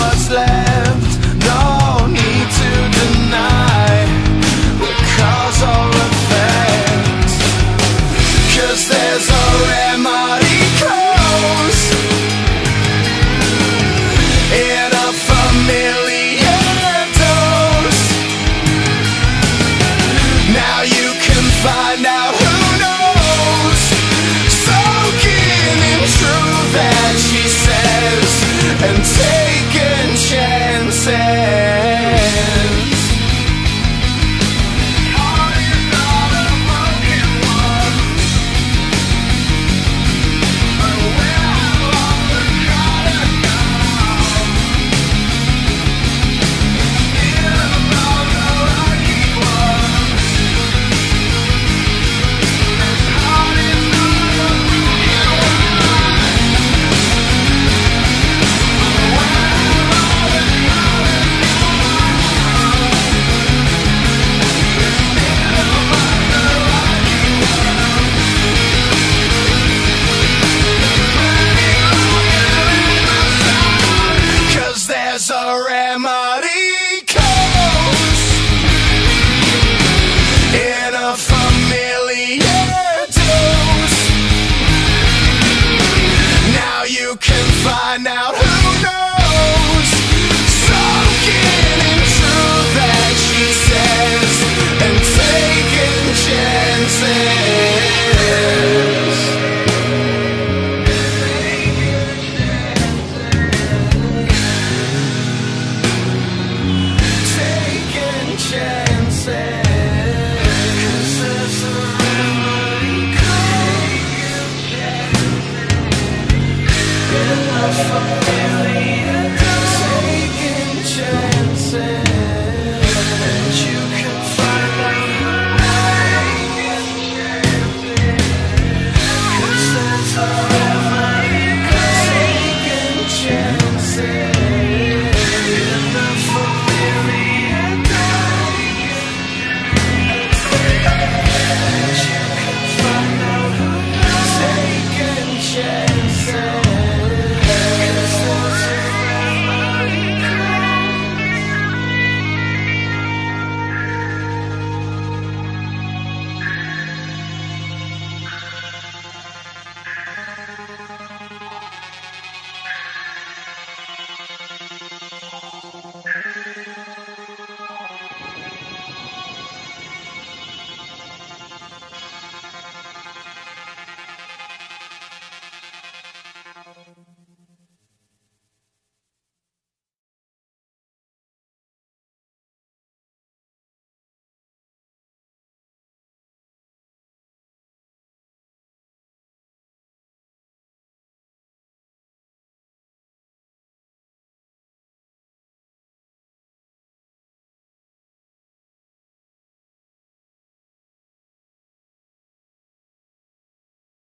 what's left. enough for merely taking change.